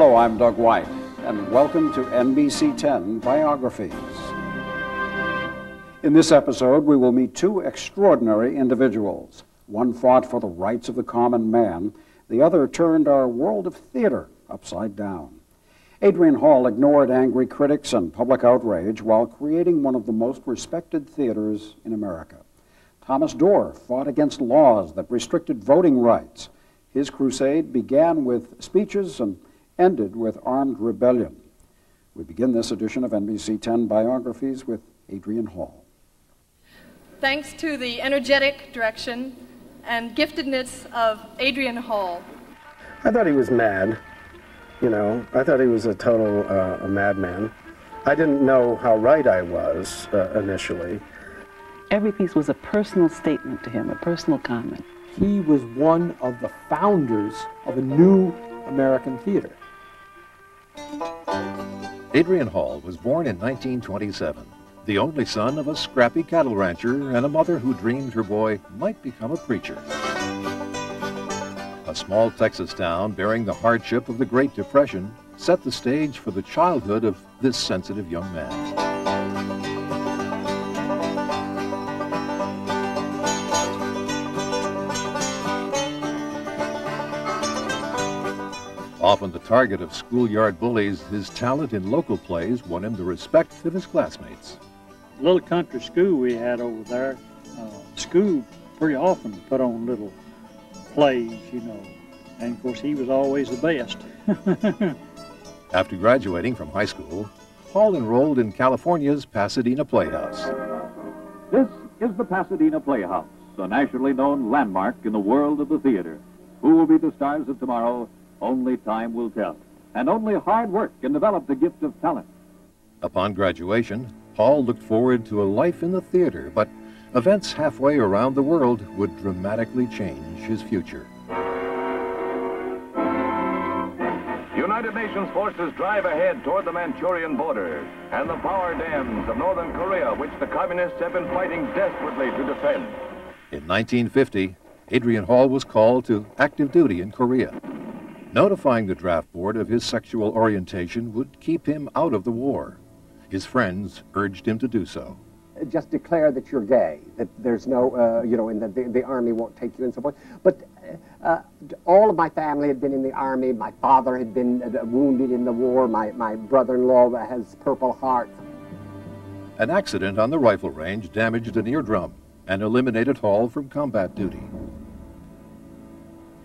Hello, I'm Doug White, and welcome to NBC 10 Biographies. In this episode, we will meet two extraordinary individuals. One fought for the rights of the common man, the other turned our world of theater upside down. Adrian Hall ignored angry critics and public outrage while creating one of the most respected theaters in America. Thomas Dorr fought against laws that restricted voting rights. His crusade began with speeches and ended with armed rebellion. We begin this edition of NBC 10 Biographies with Adrian Hall. Thanks to the energetic direction and giftedness of Adrian Hall. I thought he was mad. You know, I thought he was a total uh, a madman. I didn't know how right I was uh, initially. Every piece was a personal statement to him, a personal comment. He was one of the founders of a new American theater. Adrian Hall was born in 1927, the only son of a scrappy cattle rancher and a mother who dreamed her boy might become a preacher. A small Texas town bearing the hardship of the Great Depression set the stage for the childhood of this sensitive young man. Often the target of schoolyard bullies, his talent in local plays won him the respect of his classmates. little country school we had over there, uh, school pretty often put on little plays, you know. And of course, he was always the best. After graduating from high school, Hall enrolled in California's Pasadena Playhouse. This is the Pasadena Playhouse, a nationally known landmark in the world of the theater. Who will be the stars of tomorrow? Only time will tell. And only hard work can develop the gift of talent. Upon graduation, Hall looked forward to a life in the theater, but events halfway around the world would dramatically change his future. United Nations forces drive ahead toward the Manchurian border and the power dams of northern Korea, which the communists have been fighting desperately to defend. In 1950, Adrian Hall was called to active duty in Korea. Notifying the draft board of his sexual orientation would keep him out of the war. His friends urged him to do so. Just declare that you're gay, that there's no, uh, you know, and that the, the, army won't take you and so forth. But uh, all of my family had been in the army. My father had been uh, wounded in the war. My, my brother-in-law has Purple Heart. An accident on the rifle range damaged an eardrum and eliminated Hall from combat duty.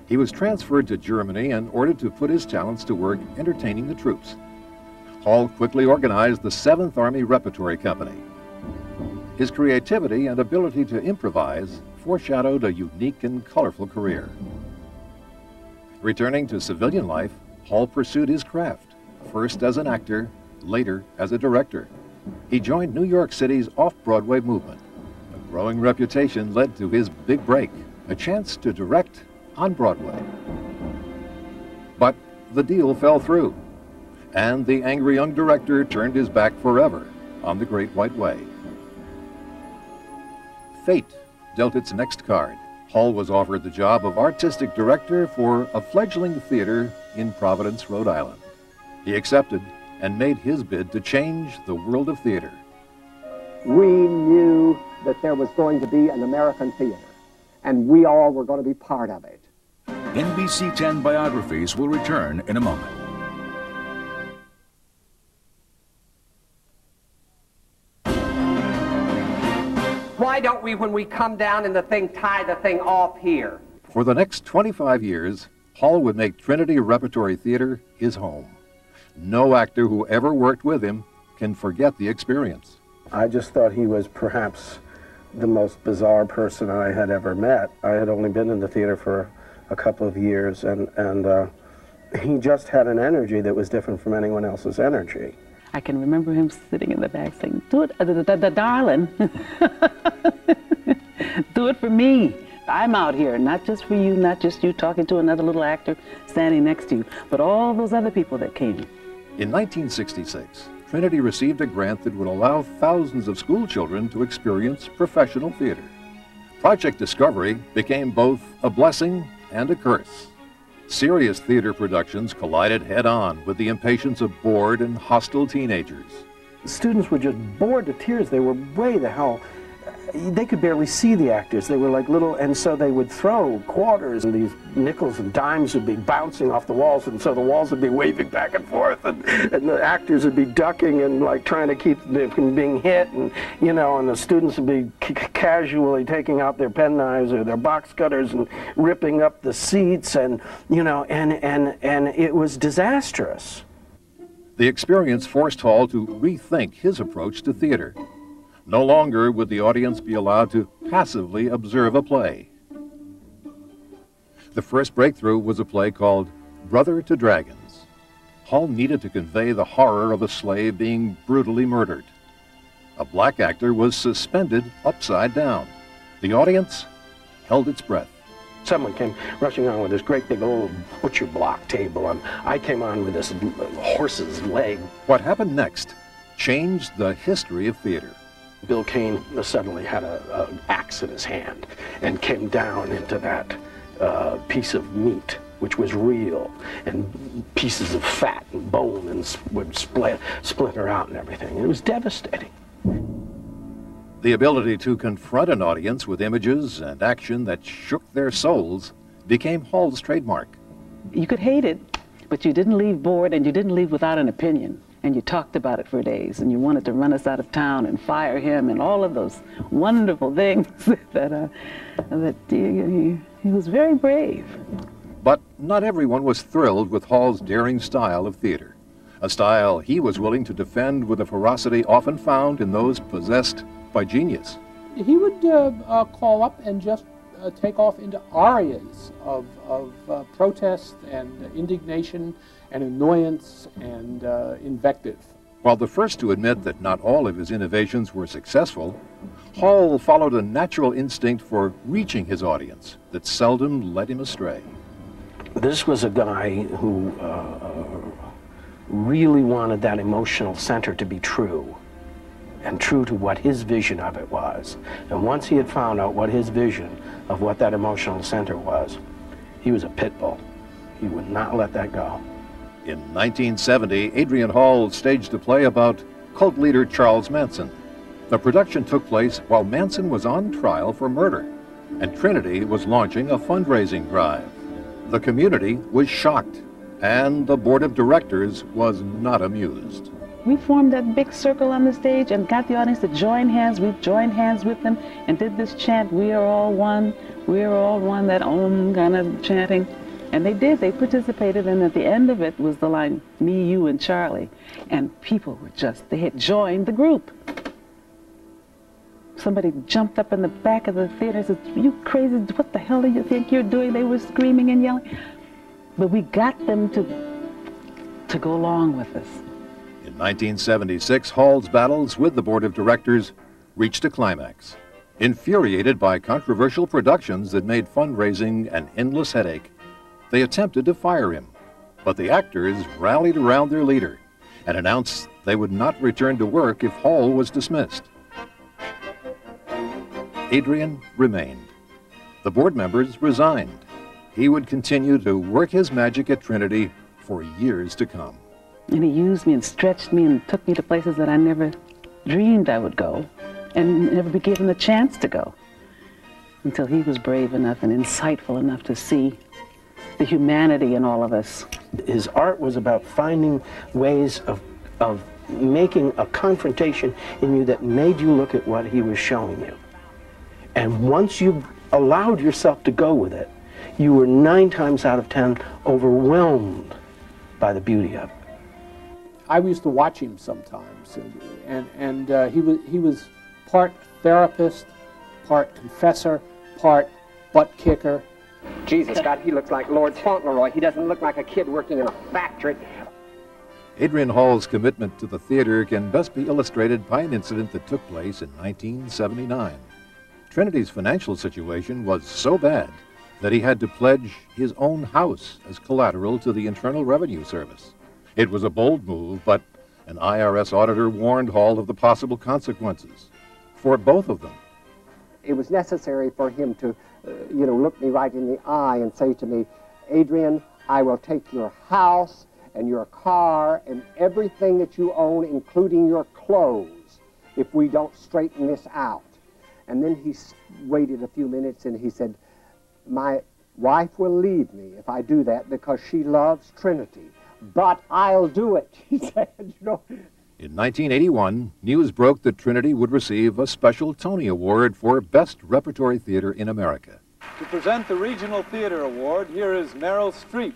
He was transferred to Germany and ordered to put his talents to work entertaining the troops. Hall quickly organized the 7th Army Repertory Company. His creativity and ability to improvise foreshadowed a unique and colorful career. Returning to civilian life, Hall pursued his craft, first as an actor, later as a director. He joined New York City's off-Broadway movement. A growing reputation led to his big break, a chance to direct on Broadway. But the deal fell through, and the angry young director turned his back forever on the Great White Way. Fate dealt its next card. Hall was offered the job of artistic director for a fledgling theater in Providence, Rhode Island. He accepted and made his bid to change the world of theater. We knew that there was going to be an American theater, and we all were going to be part of it. NBC 10 biographies will return in a moment. Why don't we, when we come down in the thing, tie the thing off here? For the next 25 years, Hall would make Trinity Repertory Theater his home. No actor who ever worked with him can forget the experience. I just thought he was perhaps the most bizarre person I had ever met. I had only been in the theater for a couple of years, and, and uh, he just had an energy that was different from anyone else's energy. I can remember him sitting in the back saying, do it, uh, the, the, the darling. do it for me. I'm out here, not just for you, not just you talking to another little actor standing next to you, but all those other people that came. In 1966, Trinity received a grant that would allow thousands of school children to experience professional theater. Project Discovery became both a blessing and a curse. Serious theater productions collided head on with the impatience of bored and hostile teenagers. Students were just bored to tears. They were way the hell they could barely see the actors. They were like little, and so they would throw quarters, and these nickels and dimes would be bouncing off the walls, and so the walls would be waving back and forth, and, and the actors would be ducking and like trying to keep them from being hit, and you know, and the students would be casually taking out their penknives or their box cutters and ripping up the seats, and you know, and and and it was disastrous. The experience forced Hall to rethink his approach to theater. No longer would the audience be allowed to passively observe a play. The first breakthrough was a play called Brother to Dragons. Hall needed to convey the horror of a slave being brutally murdered. A black actor was suspended upside down. The audience held its breath. Someone came rushing on with this great big old butcher block table, and I came on with this horse's leg. What happened next changed the history of theater. Bill Kane suddenly had an axe in his hand and came down into that uh, piece of meat, which was real, and pieces of fat and bone and would split, splinter out and everything. It was devastating. The ability to confront an audience with images and action that shook their souls became Hall's trademark. You could hate it, but you didn't leave bored and you didn't leave without an opinion and you talked about it for days and you wanted to run us out of town and fire him and all of those wonderful things that, uh, that he, he was very brave. But not everyone was thrilled with Hall's daring style of theater, a style he was willing to defend with a ferocity often found in those possessed by genius. He would uh, uh, call up and just uh, take off into arias of, of uh, protest and indignation and annoyance and uh, invective. While the first to admit that not all of his innovations were successful, Hall followed a natural instinct for reaching his audience that seldom led him astray. This was a guy who uh, really wanted that emotional center to be true and true to what his vision of it was. And once he had found out what his vision of what that emotional center was, he was a pit bull. He would not let that go. In 1970, Adrian Hall staged a play about cult leader Charles Manson. The production took place while Manson was on trial for murder, and Trinity was launching a fundraising drive. The community was shocked, and the board of directors was not amused. We formed that big circle on the stage and got the audience to join hands. We joined hands with them and did this chant, We are all one, we are all one, that om kind of chanting. And they did, they participated, and at the end of it was the line, me, you, and Charlie. And people were just, they had joined the group. Somebody jumped up in the back of the theater and said, you crazy, what the hell do you think you're doing? They were screaming and yelling. But we got them to, to go along with us. In 1976, Hall's battles with the board of directors reached a climax. Infuriated by controversial productions that made fundraising an endless headache, they attempted to fire him, but the actors rallied around their leader and announced they would not return to work if Hall was dismissed. Adrian remained. The board members resigned. He would continue to work his magic at Trinity for years to come. And he used me and stretched me and took me to places that I never dreamed I would go and never be given the chance to go until he was brave enough and insightful enough to see the humanity in all of us. His art was about finding ways of, of making a confrontation in you that made you look at what he was showing you. And once you allowed yourself to go with it, you were nine times out of ten overwhelmed by the beauty of it. I used to watch him sometimes, and, and, and uh, he, was, he was part therapist, part confessor, part butt kicker, Jesus, God, he looks like Lord Fauntleroy. He doesn't look like a kid working in a factory. Adrian Hall's commitment to the theater can best be illustrated by an incident that took place in 1979. Trinity's financial situation was so bad that he had to pledge his own house as collateral to the Internal Revenue Service. It was a bold move, but an IRS auditor warned Hall of the possible consequences for both of them. It was necessary for him to Uh, you know, look me right in the eye and say to me, Adrian, I will take your house and your car and everything that you own, including your clothes, if we don't straighten this out. And then he waited a few minutes and he said, My wife will leave me if I do that because she loves Trinity. But I'll do it, he said. You know, in 1981, news broke that Trinity would receive a special Tony Award for Best Repertory Theater in America. To present the Regional Theater Award, here is Meryl Streep.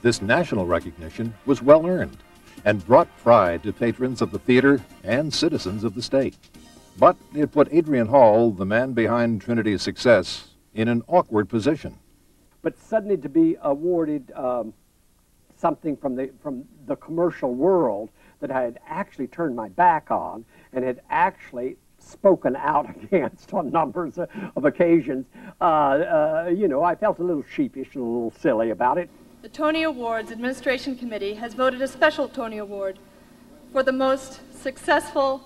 This national recognition was well earned and brought pride to patrons of the theater and citizens of the state. But it put Adrian Hall, the man behind Trinity's success, in an awkward position. But suddenly to be awarded um, something from the, from the commercial world that I had actually turned my back on and had actually spoken out against on numbers of occasions, uh, uh, you know, I felt a little sheepish and a little silly about it. The Tony Awards Administration Committee has voted a special Tony Award for the most successful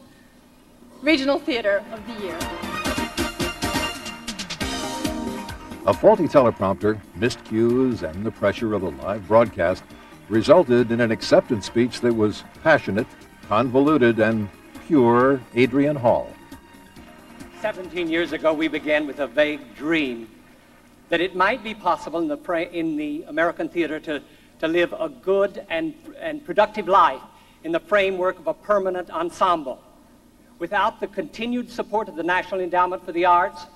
regional theater of the year. A faulty teleprompter, missed cues, and the pressure of a live broadcast resulted in an acceptance speech that was passionate, convoluted, and pure Adrian Hall. 17 years ago, we began with a vague dream that it might be possible in the, in the American theater to, to live a good and, and productive life in the framework of a permanent ensemble. Without the continued support of the National Endowment for the Arts,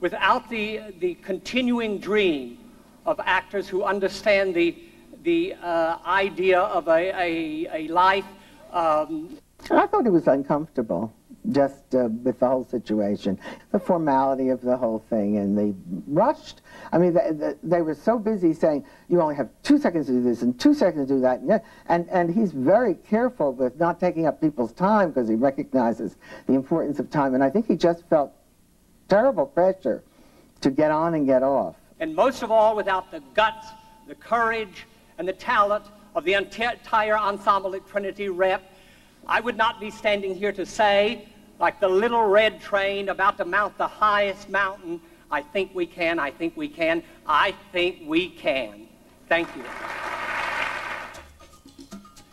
without the, the continuing dream of actors who understand the the uh, idea of a, a, a life. Um, I thought it was uncomfortable just uh, with the whole situation, the formality of the whole thing, and they rushed. I mean, they, they, they, were so busy saying, you only have two seconds to do this and two seconds to do that. And, and he's very careful with not taking up people's time because he recognizes the importance of time. And I think he just felt terrible pressure to get on and get off. And most of all, without the guts, the courage, and the talent of the entire ensemble at Trinity Rep, I would not be standing here to say, like the little red train about to mount the highest mountain, I think we can, I think we can, I think we can. Thank you.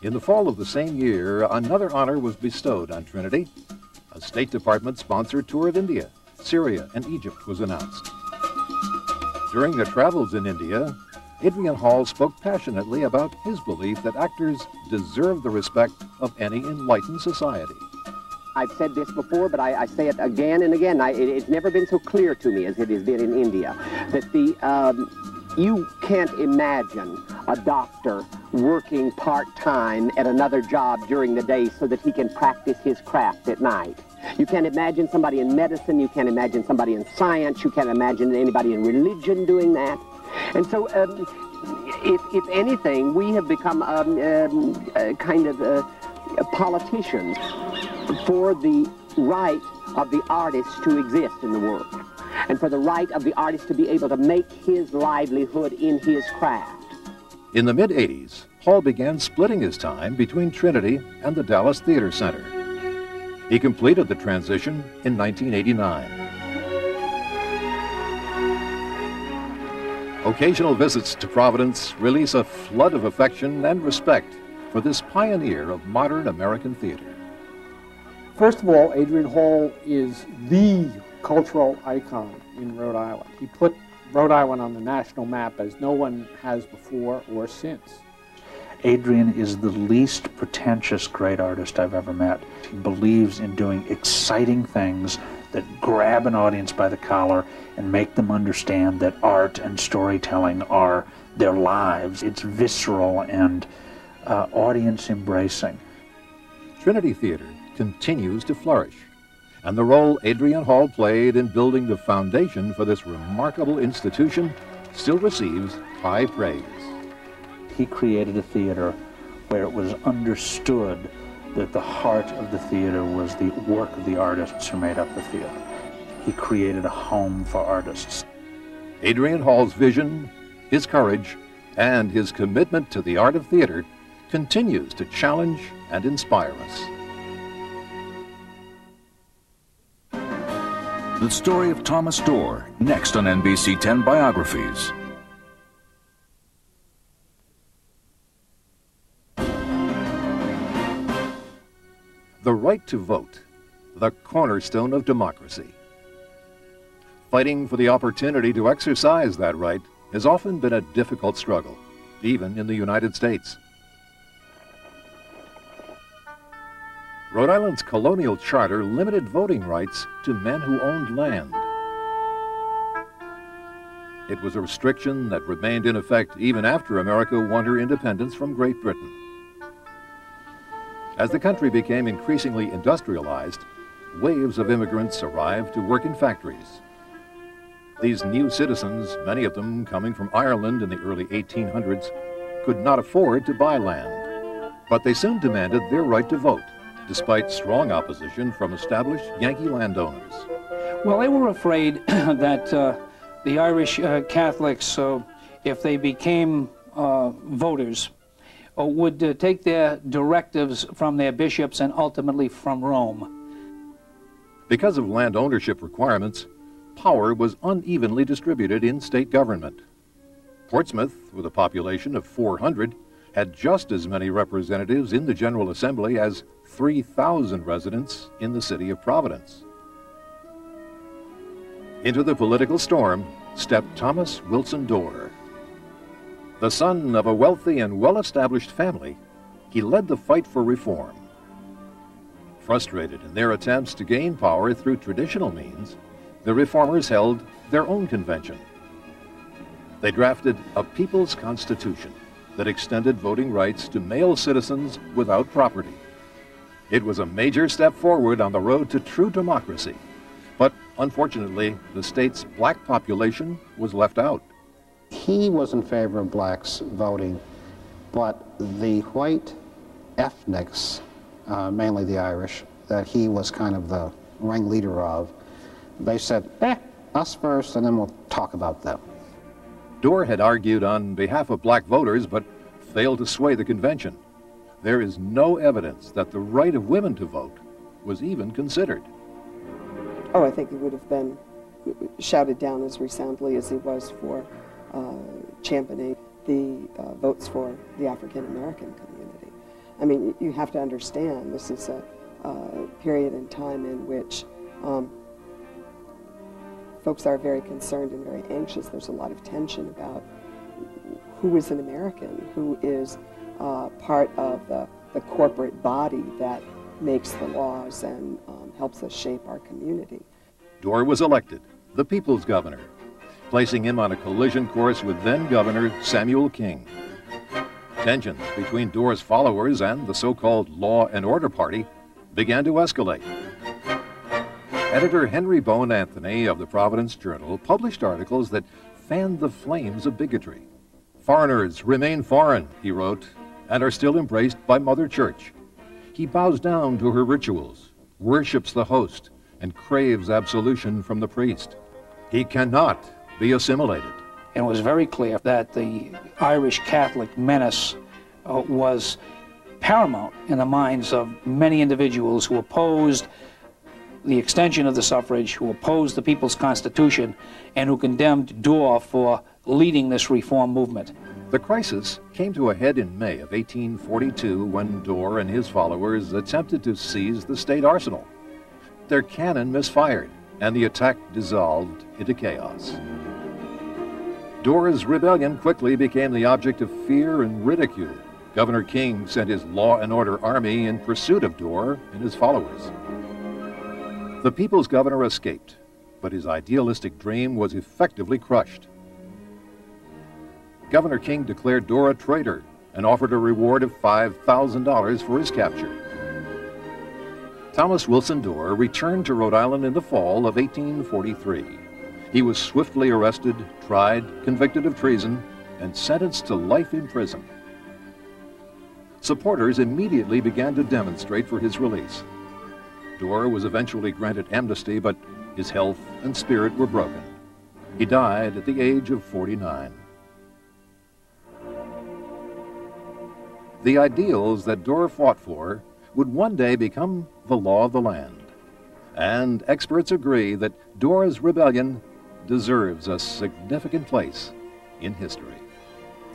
In the fall of the same year, another honor was bestowed on Trinity. A State Department sponsored tour of India, Syria, and Egypt was announced. During their travels in India, Adrian Hall spoke passionately about his belief that actors deserve the respect of any enlightened society. I've said this before, but I, I say it again and again. I, it, it's never been so clear to me as it has been in India that the um, you can't imagine a doctor working part-time at another job during the day so that he can practice his craft at night. You can't imagine somebody in medicine, you can't imagine somebody in science, you can't imagine anybody in religion doing that. And so, um, if, if anything, we have become um, um, kind of uh, politicians for the right of the artist to exist in the world and for the right of the artist to be able to make his livelihood in his craft. In the mid 80s, Hall began splitting his time between Trinity and the Dallas Theater Center. He completed the transition in 1989. Occasional visits to Providence release a flood of affection and respect for this pioneer of modern American theater. First of all, Adrian Hall is the cultural icon in Rhode Island. He put Rhode Island on the national map as no one has before or since. Adrian is the least pretentious great artist I've ever met. He believes in doing exciting things that grab an audience by the collar and make them understand that art and storytelling are their lives. It's visceral and uh, audience embracing. Trinity Theater continues to flourish, and the role Adrian Hall played in building the foundation for this remarkable institution still receives high praise. He created a theater where it was understood that the heart of the theater was the work of the artists who made up the theater. He created a home for artists. Adrian Hall's vision, his courage, and his commitment to the art of theater continues to challenge and inspire us. The story of Thomas Dorr, next on NBC 10 Biographies. Right to vote, the cornerstone of democracy. Fighting for the opportunity to exercise that right has often been a difficult struggle, even in the United States. Rhode Island's colonial charter limited voting rights to men who owned land. It was a restriction that remained in effect even after America won her independence from Great Britain. As the country became increasingly industrialized, waves of immigrants arrived to work in factories. These new citizens, many of them coming from Ireland in the early 1800s, could not afford to buy land. But they soon demanded their right to vote despite strong opposition from established Yankee landowners. Well, they were afraid that uh, the Irish uh, Catholics, uh, if they became uh, voters, would uh, take their directives from their bishops and ultimately from Rome. Because of land ownership requirements, power was unevenly distributed in state government. Portsmouth, with a population of 400, had just as many representatives in the General Assembly as 3,000 residents in the city of Providence. Into the political storm stepped Thomas Wilson Dorr. The son of a wealthy and well-established family, he led the fight for reform. Frustrated in their attempts to gain power through traditional means, the reformers held their own convention. They drafted a People's Constitution that extended voting rights to male citizens without property. It was a major step forward on the road to true democracy. But unfortunately, the state's black population was left out. He was in favor of blacks voting, but the white ethnics, uh, mainly the Irish, that he was kind of the ringleader of, they said, eh, us first, and then we'll talk about them. Dorr had argued on behalf of black voters, but failed to sway the convention there is no evidence that the right of women to vote was even considered. Oh, I think he would have been shouted down as resoundly as he was for championing the uh, votes for the African American community. I mean, you have to understand this is a, a period in time in which um, folks are very concerned and very anxious. There's a lot of tension about who is an American, who is uh, part of the, the corporate body that makes the laws and um, helps us shape our community. Dorr was elected the people's governor, placing him on a collision course with then Governor Samuel King. Tensions between Dorr's followers and the so-called Law and Order Party began to escalate. Editor Henry Bowen Anthony of the Providence Journal published articles that fanned the flames of bigotry. Foreigners remain foreign, he wrote, and are still embraced by Mother Church. He bows down to her rituals, worships the host, and craves absolution from the priest. He cannot be assimilated. And it was very clear that the Irish Catholic menace uh, was paramount in the minds of many individuals who opposed the extension of the suffrage, who opposed the People's Constitution, and who condemned Dorr for leading this reform movement. The crisis came to a head in May of 1842 when Dorr and his followers attempted to seize the state arsenal. Their cannon misfired, and the attack dissolved into chaos. Dorr's rebellion quickly became the object of fear and ridicule. Governor King sent his law and order army in pursuit of Dorr and his followers. The people's governor escaped, but his idealistic dream was effectively crushed. Governor King declared Dorr a traitor and offered a reward of $5,000 for his capture. Thomas Wilson Dorr returned to Rhode Island in the fall of 1843. He was swiftly arrested, tried, convicted of treason, and sentenced to life in prison. Supporters immediately began to demonstrate for his release. Dorr was eventually granted amnesty, but his health and spirit were broken. He died at the age of 49. The ideals that Dorr fought for would one day become the law of the land. And experts agree that Dorr's rebellion deserves a significant place in history.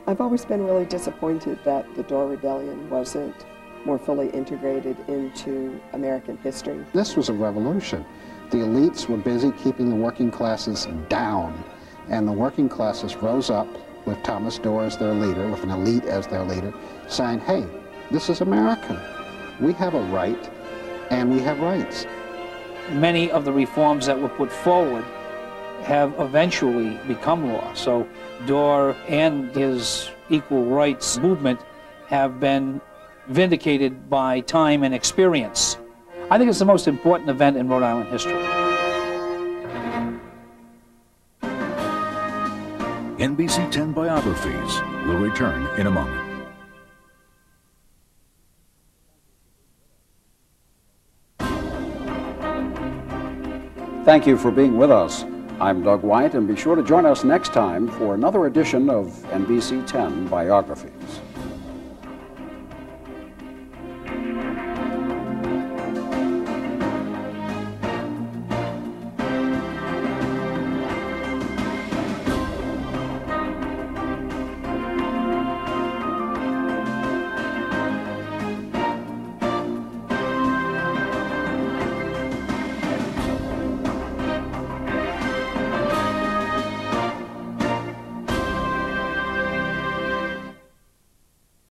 I've always been really disappointed that the Dorr Rebellion wasn't more fully integrated into American history. This was a revolution. The elites were busy keeping the working classes down, and the working classes rose up with Thomas Dorr as their leader, with an elite as their leader, saying, hey, this is America. We have a right, and we have rights. Many of the reforms that were put forward have eventually become law. So Dorr and his equal rights movement have been vindicated by time and experience. I think it's the most important event in Rhode Island history. NBC 10 Biographies will return in a moment. Thank you for being with us. I'm Doug White, and be sure to join us next time for another edition of NBC 10 Biographies.